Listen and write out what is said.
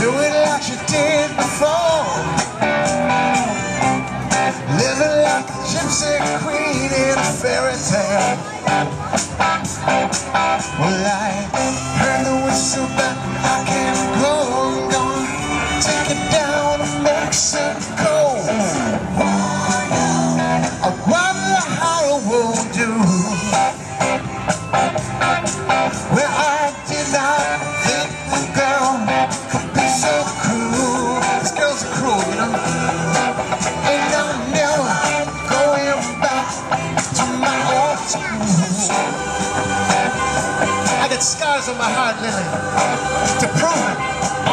Do it like you did before. Living like a gypsy queen in a fairy tale. Well, I heard the whistle, but I can't go. I'm gonna take it down to Mexico. I got scars on my heart, Lily, to prove it.